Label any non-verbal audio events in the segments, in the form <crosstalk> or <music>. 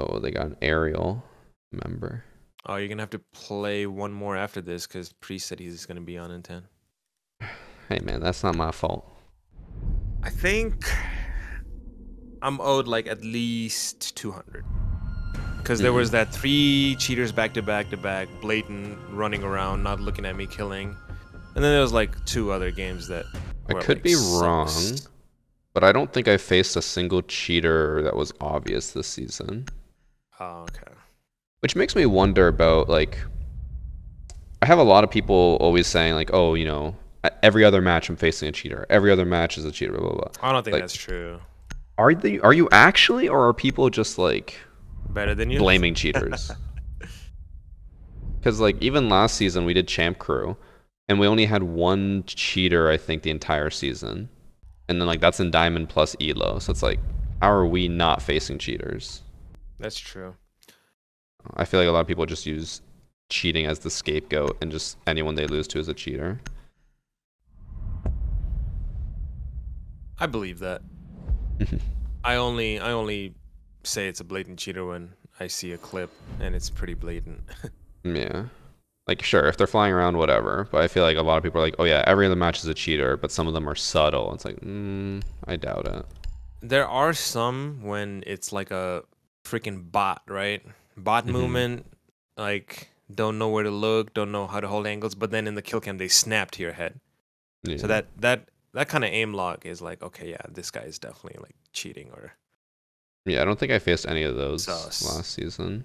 Oh, they got an aerial member. Oh, you're gonna have to play one more after this because Priest said he's gonna be on in ten. <sighs> Hey man, that's not my fault. I think I'm owed like at least 200. Because there Mhm. was that three cheaters back to back to back, blatant running around, not looking at me, killing. And then there was like two other games that. I could like, be wrong, but I don't think I faced a single cheater that was obvious this season. Oh, okay. Which makes me wonder about like I have a lot of people always saying like, "Oh, you know, every other match I'm facing a cheater. Every other match is a cheater." Blah blah blah. I don't think Like- that's true. Are they? Are you actually, or are people just like Better than you? blaming <laughs> cheaters? Because like even last season we did Champ Crew, and we only had one cheater I think the entire season, and then like that's in Diamond plus Elo. So it's like, how are we not facing cheaters? That's true. I feel like a lot of people just use cheating as the scapegoat, and just anyone they lose to is a cheater. I believe that. <laughs> I only I only say it's a blatant cheater when I see a clip and it's pretty blatant. <laughs> Yeah. Like sure, if they're flying around, whatever. But I feel like a lot of people are like, "Oh yeah, every other match is a cheater," but some of them are subtle. It's like, mm, I doubt it. There are some when it's like a freaking bot, right? Bot Mhm. movement, like don't know where to look, don't know how to hold angles, but then in the kill cam they snap to your head. Yeah. So that that that kind of aim lock is like, okay, yeah, this guy is definitely like cheating or Yeah, I don't think I faced any of those last season.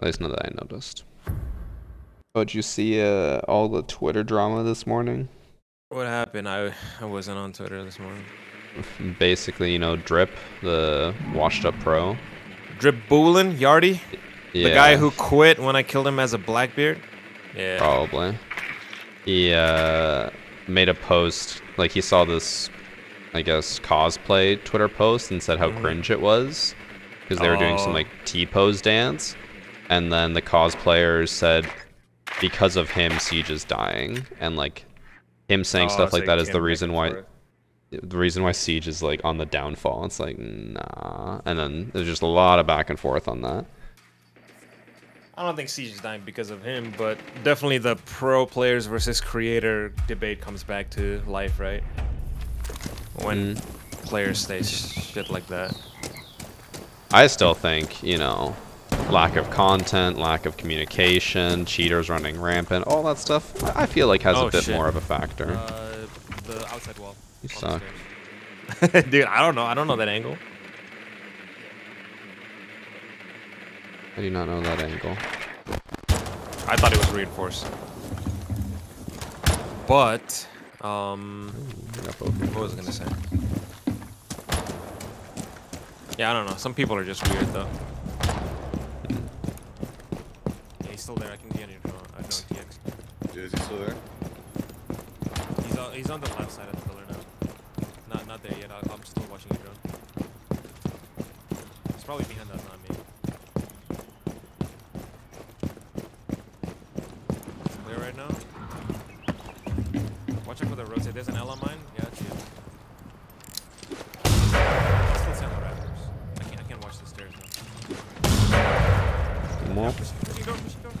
At least not that I noticed. Oh, did you see uh, all the Twitter drama this morning? what happened? I I wasn't on Twitter this morning. Basically, you know, Drip, the washed up pro. Drip Boolin, Yardy, Yeah, the guy who quit when I killed him as a Blackbeard. Yeah. probably. He uh, made a post, like he saw this, I guess, cosplay Twitter post and said how Mhm. cringe it was because they were doing some Oh. like T pose dance, and then the cosplayers said because of him, Siege is dying, and like him saying Oh, stuff like that is the reason why forth. The reason why Siege is like on the downfall. It's like nah, and then there's just a lot of back and forth on that. I don't think Siege is dying because of him, but definitely the pro players versus creator debate comes back to life, right? When Mm. players say shit like that. I still think, you know, lack of content, lack of communication, cheaters running rampant, all that stuff, I feel like has Oh, a bit shit. more of a factor. Uh, wall. You on the suck. Dude, I don't know. I don't know that angle. I do not know that angle. I thought it was reinforced. But, um, I got both what was I gonna say? Yeah, I don't know. Some people are just weird though. Yeah, he's still there. I can get your drone. I don't DX. Is he still there? He's on, he's on the left side of the pillar now. Not not there yet. I, I'm still watching your drone. He's probably behind not me. There right now. Watch out for the rotate. There's an L on mine. Yeah, it's you. I still see on the rafters. I can't, I can't watch the stairs now. More? Pushing, pushing door, pushing door.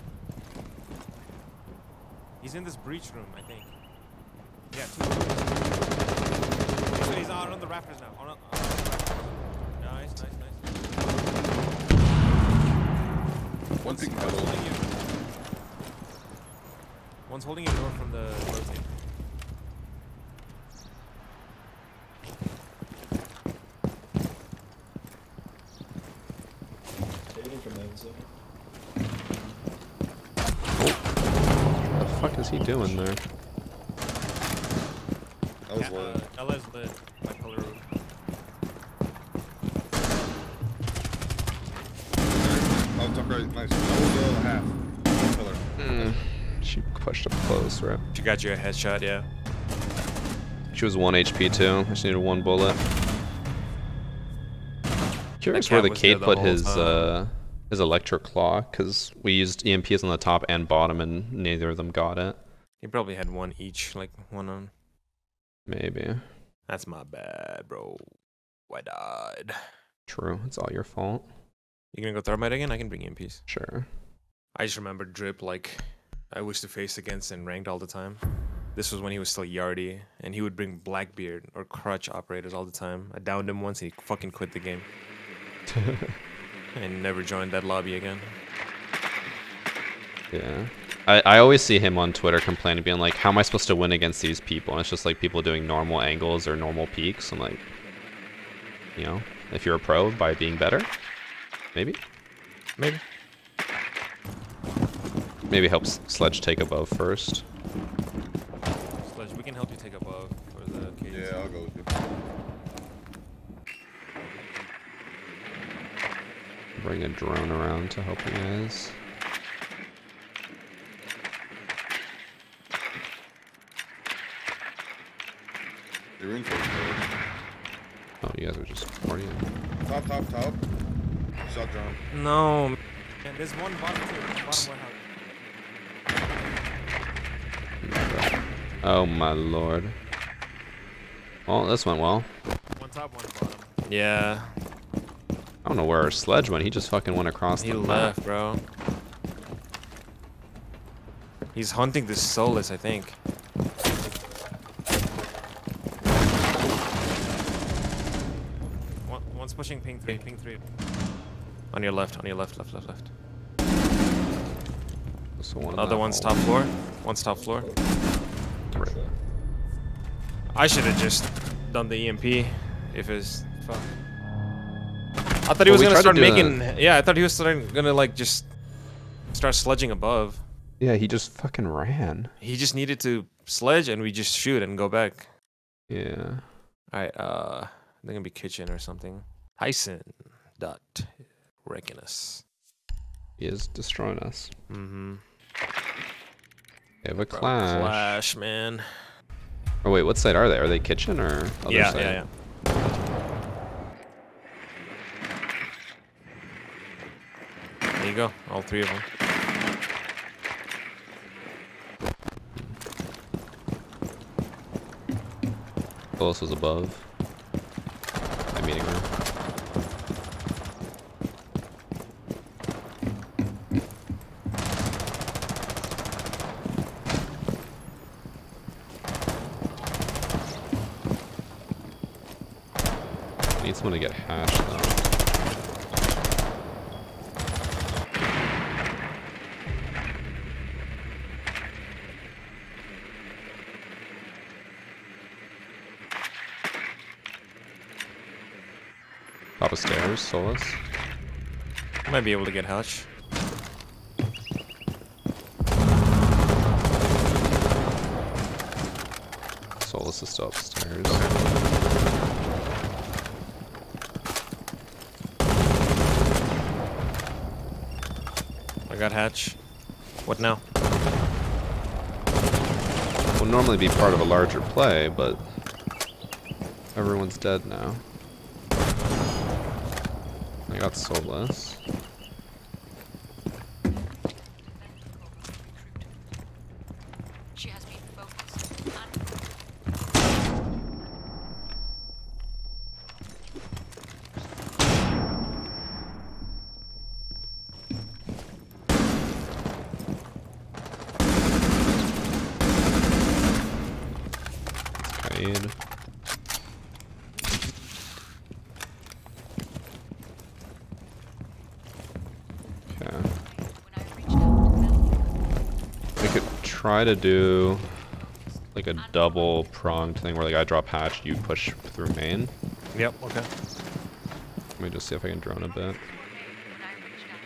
He's in this breach room, I think. Yeah, two. So he's out on the rafters now. On, on the rafters. Nice, nice, nice. One thing One's metal. holding you. One's holding your door from the rotate. What the fuck is he doing there? That was Ca- low. uh, Ella's lit by pillar roof. Nice. That was low and a half. Pillar. Mm, she pushed up close, right? She got you a headshot, yeah. She was 1 HP too. I just needed one bullet. Curious cat where the was Kaid put whole his time. uh his electric claw, because we used EMPs on the top and bottom and neither of them got it. He probably had one each, like one on. Maybe. That's my bad, bro. I died. True. It's all your fault. You gonna go thermite again? I can bring you in peace. Sure. I just remember Drip like I used to face against and ranked all the time. This was when he was still Yardy, and he would bring Blackbeard or Crutch operators all the time. I downed him once, and he fucking quit the game <laughs> and never joined that lobby again. Yeah. I, I always see him on Twitter complaining, being like, how am I supposed to win against these people? And it's just like people doing normal angles or normal peaks. I'm like, you know, if you're a pro by being better, maybe? Maybe. Maybe helps Sledge take above first. Sledge, we can help you take above for the cages. Yeah, I'll go with you. Bring a drone around to help you guys. You're in for it. Oh, you guys are just partying. Top, top, top. Shot drone. No. Man, there's one bottom too. Bottom warehouse. Oh my lord. Well, this went well. One top, one bottom. Yeah, I don't know where our sledge went. He just fucking went across he the map. left, bro. He's hunting the Solis, I think. One, one's pushing ping three, ping three. On your left, on your left, left, left, left. So one Other one's hole. top floor. One's top floor. Right. I should have just done the EMP if it's fuck. I thought he was we gonna start making. Yeah, I thought he was starting, gonna like just start sledging above. Yeah, he just fucking ran. He just needed to sledge and we just shoot and go back. Yeah. Alright, uh they're gonna be kitchen or something. Hyson dot wrecking us. He is destroying us. Mm-hmm. They have a clash. Clash, man. Oh wait, what side are they? Are they kitchen or other yeah, side? yeah, yeah. There you go, all three of them. Who else was above? My meeting room. Get hash though. Top of stairs, Solis. Might be able to get Hutch. Solis is still upstairs. I got Hatch. What now? Will normally be part of a larger play, but everyone's dead now. I got Solis. She has me focused. on- Kaid. Okay. When I reached out to them, We could try to do like a double pronged thing where the guy drop hatch, you push through main. Yep, okay. Let me just see if I can drone a bit. when I reached out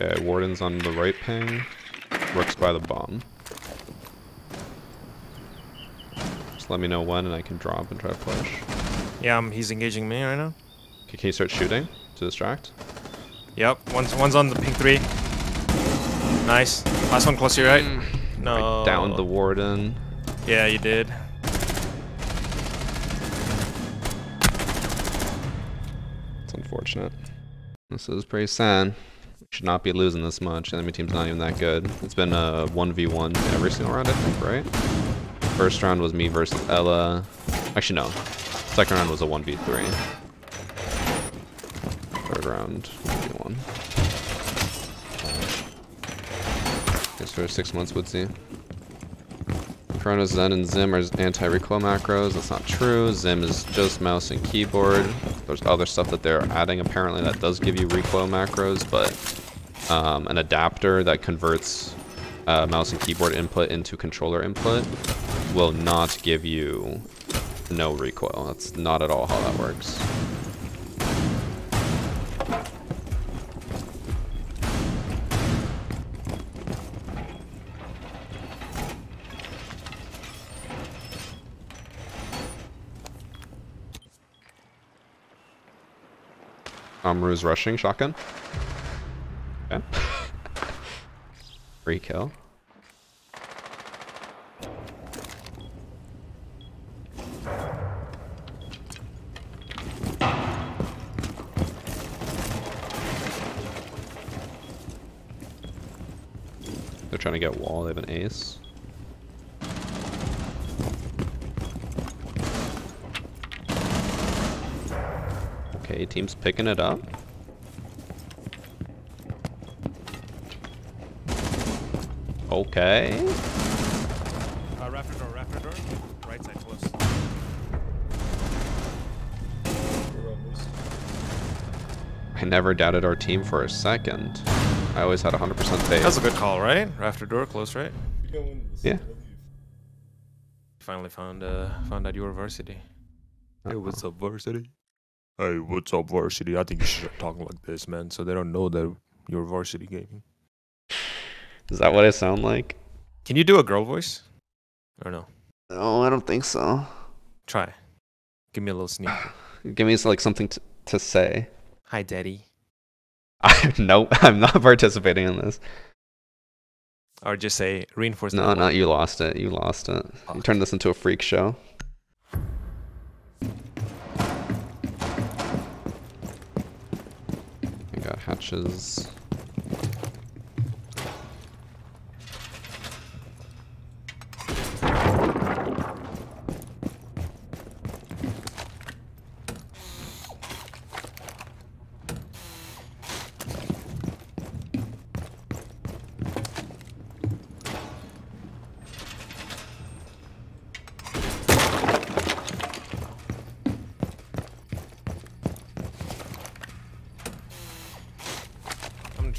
to them, Okay, Warden's on the right ping. Rook's by the bomb. Just let me know when and I can drop and try to push. Yeah, um, he's engaging me right now. Okay, can you start shooting to distract? Yep, one's one's on the pink three. Nice. Last one close to your right. No. I downed the Warden. Yeah, you did. It's unfortunate. This is pretty sad. Should not be losing this much. Enemy team's not even that good. It's been a 1v1 every single round, I think, right? First round was me versus Ela. Actually, no. Second round was a 1v3. Third round, 1v1. Guess for six months, Woodsy. Cronus Zen and XIM are anti-recoil macros. That's not true. XIM is just mouse and keyboard. There's other stuff that they're adding apparently that does give you recoil macros, but um, an adapter that converts uh, mouse and keyboard input into controller input will not give you no recoil. That's not at all how that works. Amaru's rushing shotgun. Okay. Free kill. Get wall, they have an ace. Okay, team's picking it up. Okay. Uh, Rafter door, Rafter door. Right side close. I never doubted our team for a second. I always had 100% faith. That's a good call, right? Rafter door close, right? Yeah. Finally found uh found out you were varsity. Hey, Uh-oh. what's up, varsity? Hey, what's up, varsity? I think you should start talking like this, man, so they don't know that you're varsity gaming. Is that what I sound like? Can you do a girl voice? Or no? No, I don't think so. Try. Give me a little sneak. <sighs> Give me like something to, to say. Hi, daddy. <laughs> I, nope, <laughs> I'm not participating in this. Or just say reinforce. No, no, you lost it. You lost it. You turned this into a freak show. I got hatches. I'm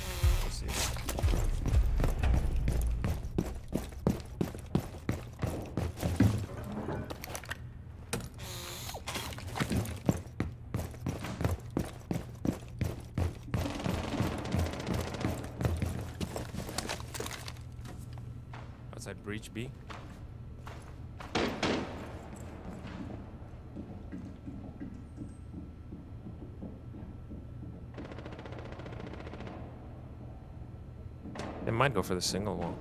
see. Outside breach B. might go for the single wall.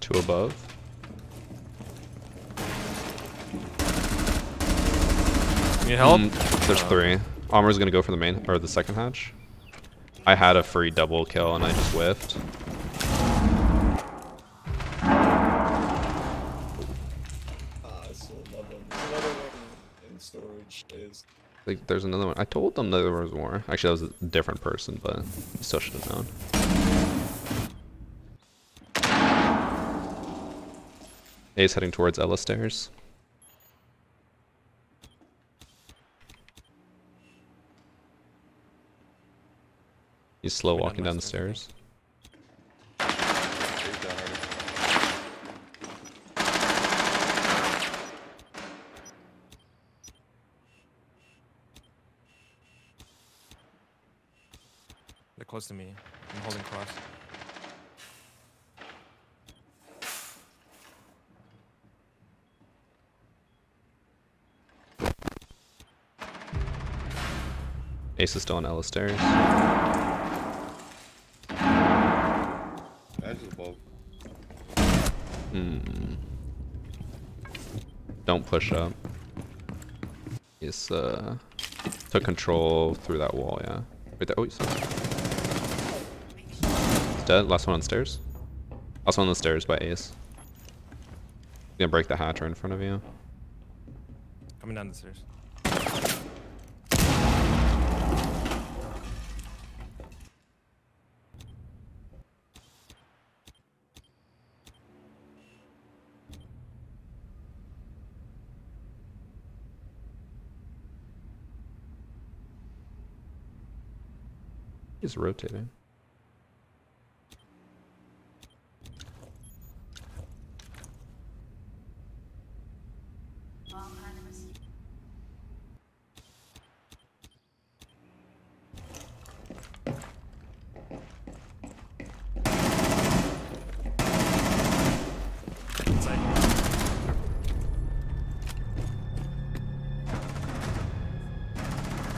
Two above. Need help? Mm, there's Uh, three. Armor's gonna go for the main or the second hatch. I had a free double kill and I just whiffed. Ah, I still. Another one in storage is Like, there's another one. I told them that there was more. Actually, that was a different person, but I still should have known. Ace heading towards Ella stairs. He's slow walking down the stairs. They're close to me. I'm holding cross. Ace is still on Ella stairs. Edge is above. Hmm. Don't push up. He's uh took control through that wall, yeah. Right there. Oh, he's He's dead. Last one on stairs. Last one on the stairs by Ace. Gonna break the hatch right in front of you. Coming down the stairs. He's rotating.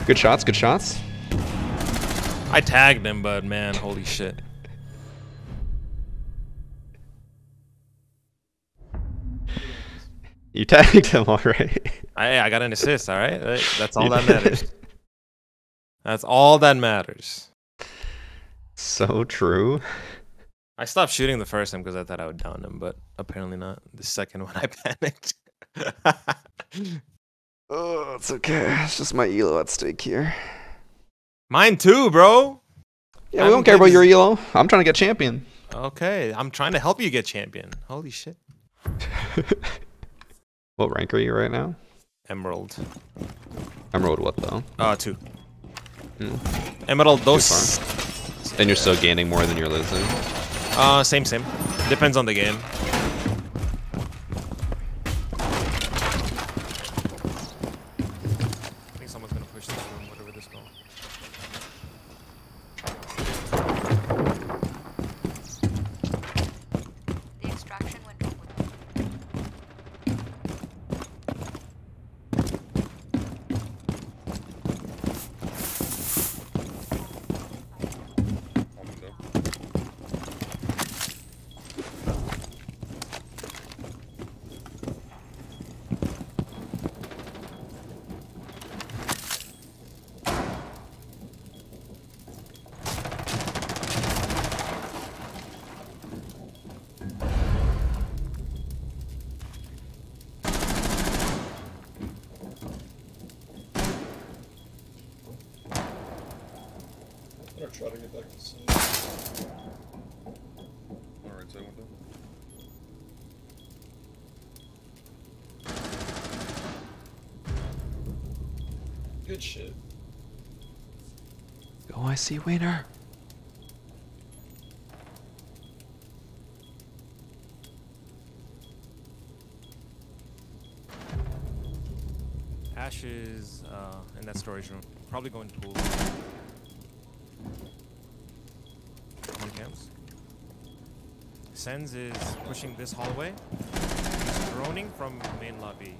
Good shots. Good shots. I tagged him, but man, holy shit. You tagged him alright. I I got an assist. All right, that's all that matters. That's all that matters. so true. I stopped shooting the first time because I thought I would down him, but apparently not. The second <laughs> one, I panicked. <laughs> Oh, it's okay. It's just my elo at stake here. Mine too, bro. Yeah, I'm we don't care about your elo. I'm trying to get champion. Okay, I'm trying to help you get champion. Holy shit. <laughs> What rank are you right now? Emerald. Emerald what though? Uh, two. Hmm. Emerald, those. And you're still gaining more than you're losing. Uh, same, same. Depends on the game. I think someone's gonna push this room, whatever this called. The extraction window will On window. I'm gonna try to get back to scene. On the right side window. Good shit. Oh, I see winner. Ash is uh, in that storage room. Probably going to pool. On camps. Sens is pushing this hallway. He's droning from main lobby.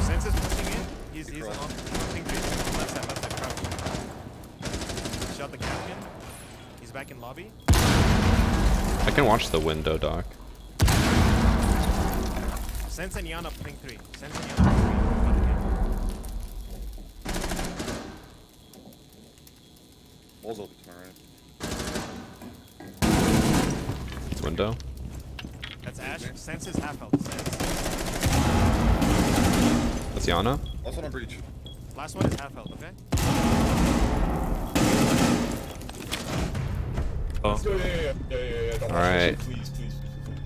Sens is pushing in. He's he's on pushing base. Left side, left side. Shot the captain. He's back in lobby. I can watch the window, Doc. Sens and Iana ping three. Sens and Iana ping three. Got the camp. Walls open to my right. It's window. That's Ash. Sens is half health. Sens. That's Iana. Also on breach. Last one is half health, okay? Oh. Yeah, yeah, yeah, yeah, yeah, yeah. Don't All watch that right. shit, Please, please, please,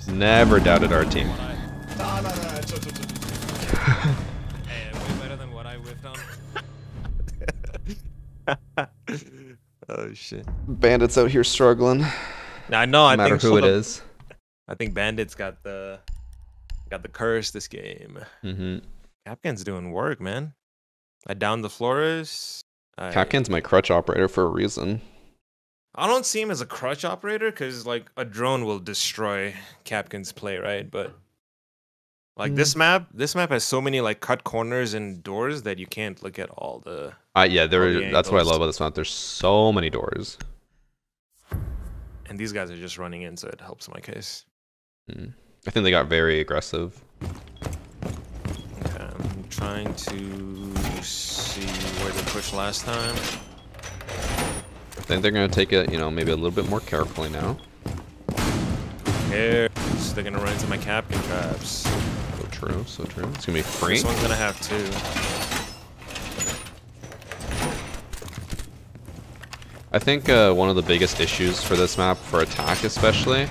please. Never doubted our team. What I, Nah, nah, nah. Chill, chill, chill, chill, chill. <laughs> hey, way better than what I whiffed on. <laughs> oh shit. Bandits out here struggling. Now I know. I matter think who it of- is. I think Bandits got the got the curse this game. Mm-hmm. Kapkan's doing work, man. I downed the Flores. I, Kapkan's my crutch operator for a reason. I don't see him as a crutch operator because like a drone will destroy Kapkan's play, right? But like this map, this map has so many like cut corners and doors that you can't look at all the. Uh, yeah, there. The That's what I love about this map. There's so many doors. And these guys are just running in, so it helps my case. Mm. I think they got very aggressive. Okay, I'm trying to see where they pushed last time. I think they're gonna take it, you know, maybe a little bit more carefully now. Here, they're gonna run into my captain traps. So true, so true. It's gonna be free. This one's gonna have two. I think uh, one of the biggest issues for this map, for attack especially,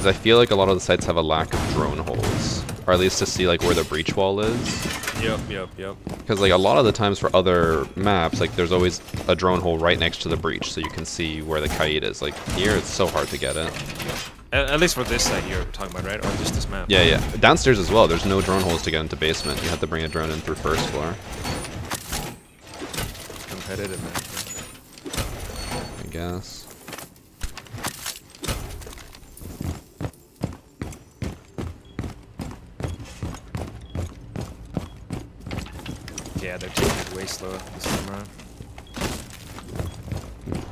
is I feel like a lot of the sites have a lack of drone holes, or at least to see like where the breach wall is. Yep, yep, yep. Because like a lot of the times for other maps, like there's always a drone hole right next to the breach, so you can see where the kite is. Like here, it's so hard to get it. At, least for this side you're talking about, right? Or just this map? Yeah, yeah. Downstairs as well. There's no drone holes to get into basement. You have to bring a drone in through first floor. Competitive, man. I guess. Yeah, they're taking it way slow this time around.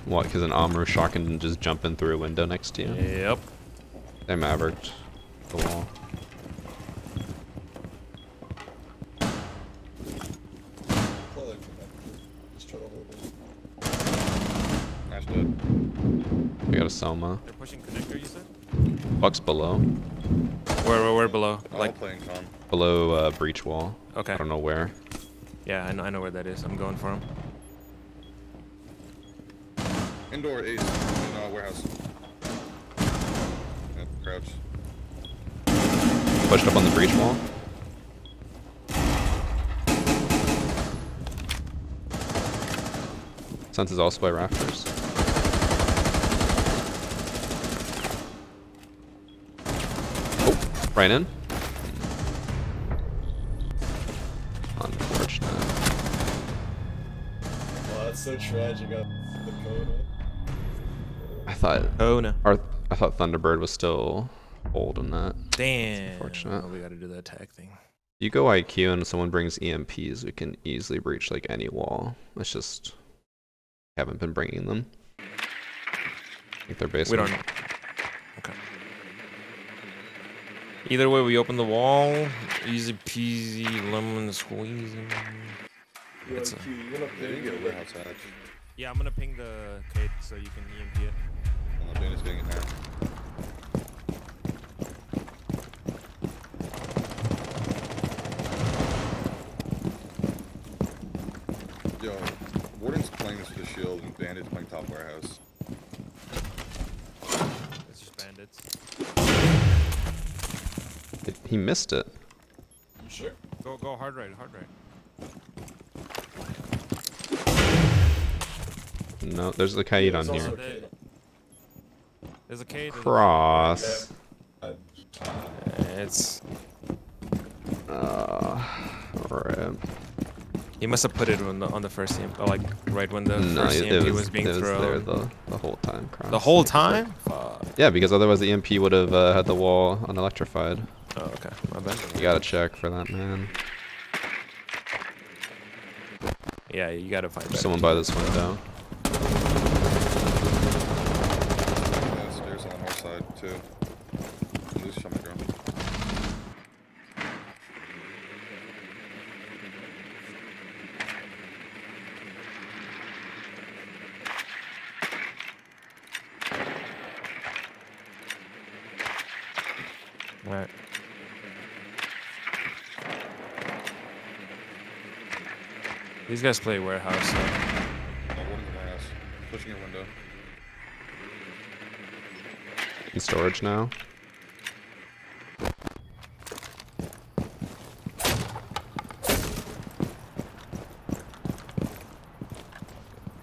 What? Because an Amaru shot can just jump in through a window next to you. Yep. They mavericked the wall. Play like connector. Just try to hold it. Nice dead. We got a Selma. They're pushing connector, you said? Buck's below. Where, where, where below? I'll Like, play in con. Below uh, breach wall. okay. I don't know where. Yeah, I know, I know where that is. I'm going for him. Indoor ace in uh, warehouse. Yep, crouch. Pushed up on the breach wall. Sens is also by rafters. Oh, right in. Unfortunate. Wow, that's so tragic. I the code. I thought, Oh, no. or I thought Thunderbird was still old in that. Damn. unfortunate. Oh, we gotta do the attack thing. You go IQ and someone brings EMPs, we can easily breach like any wall. It's just haven't been bringing them. I think they're We don't know. Okay. Either way, we open the wall. Easy peasy, lemon squeezy. You It's a- you wanna They didn't ping get a the warehouse hatch. Yeah, I'm gonna ping the Kaid so you can EMP it. I'm doing this getting in there. Yo, Warden's playing this with a shield and Bandit's playing top warehouse. It's just bandits. It- he missed it. You sure? Go, go hard right, hard right. No, there's the kite on here. also. There's a Kaid. there's a- Cross. It's. Uh, alright. He must have put it on the on the first EMP, or like right when the No, first it, EMP was, was, being it was thrown. there the, the whole time. Cross. The whole time? Fuck. Yeah, because otherwise the EMP would have uh, had the wall unelectrified. Oh, okay. My bad. You gotta check for that, man. Yeah, you gotta find someone by this window. Yeah, stairs on the north side too. Loose shot my drone. Alright. These guys play warehouse. So. In warehouse. Pushing your window. In storage now.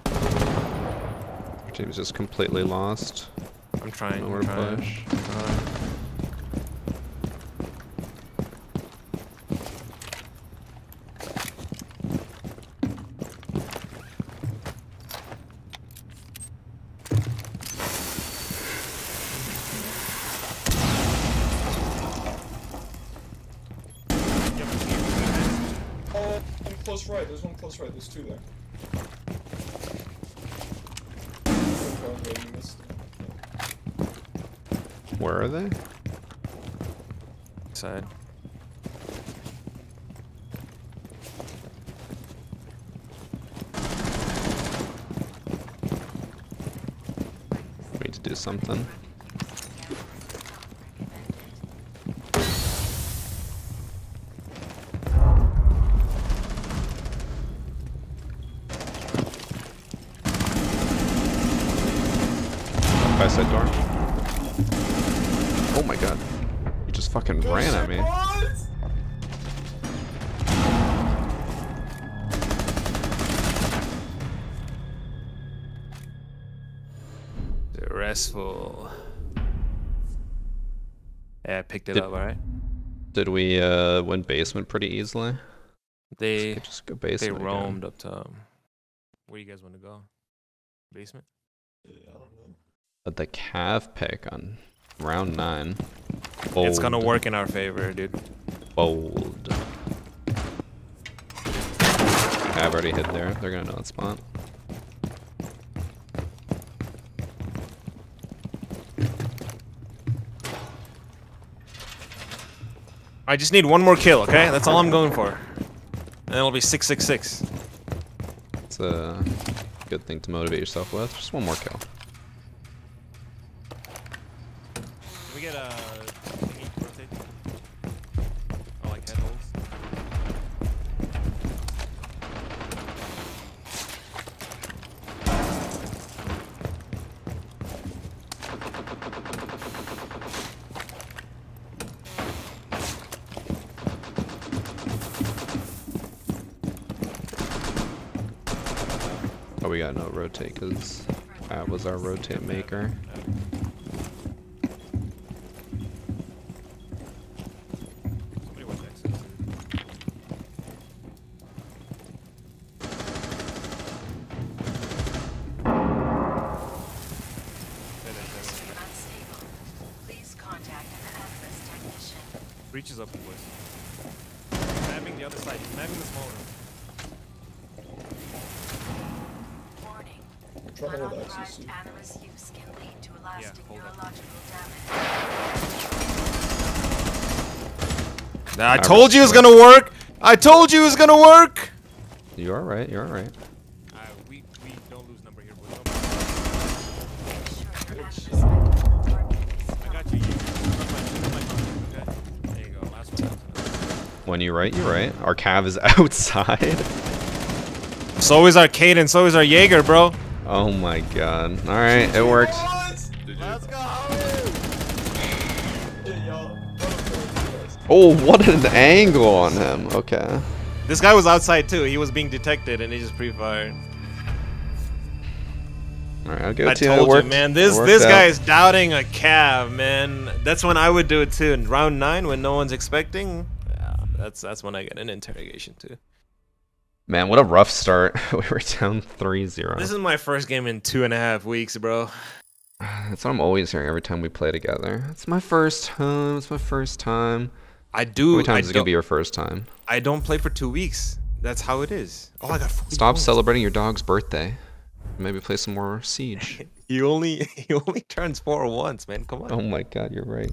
Our team's just completely lost. I'm trying. Nowhere I'm to trying. push. Uh, Oh, they? Side. Wait to do something. by said door. Oh my god. He just fucking ran at me. Restful. Yeah, I picked it Did- up, alright? Did we uh win basement pretty easily? They just go they basement. again. roamed up to um, where you guys want to go? Basement? Yeah, I don't know. But the calf pick on round nine. It's gonna work in our favor, dude. Bold. I've already hit there. They're gonna know that spot. I just need one more kill, okay? That's all I'm going for. And it'll be six six six. It's a good thing to motivate yourself with. Just one more kill. Can we get a thingy to rotate? Oh, like head holds. Oh, we got no rotate because that was our rotate maker. Is up, boys. Mapping the other side. Mapping the small room. I'm trying to hold Unauthorized use can lead to lasting hold neurological damage. I I told you it was gonna work. I told you it was gonna work. You're right. you're alright. Uh, we we don't lose number here, boys. Ensure your Atlas medical department is I got you. you run my- run my contact, okay? There you go. Last one. When you're right, you're right. Our cav is <laughs> outside. So is our Caden. So is our Jaeger, bro. Oh my god. Alright, it worked. Did you? go. Yeah, y'all. Guys. Oh, what an angle on him. Okay. This guy was outside too. He was being detected, and he just pre-fired. Alright, I'll give I to you. told It you, worked. man. It This worked this out. guy is doubting a cab, man. That's when I would do it too. In round nine, when no one's expecting, yeah, that's that's when I get an interrogation too. Man, what a rough start. <laughs> we were down 3-0. This is my first game in two and a half weeks, bro. That's what I'm always hearing every time we play together. It's my first time. It's my first time. I do. How many I times is it gonna be your first time? I don't play for two weeks. That's how it is. Oh, I got. 40 Stop points. celebrating your dog's birthday. Maybe play some more Siege. <laughs> He only <laughs> he only turns four once, man. Come on. oh my god, you're right.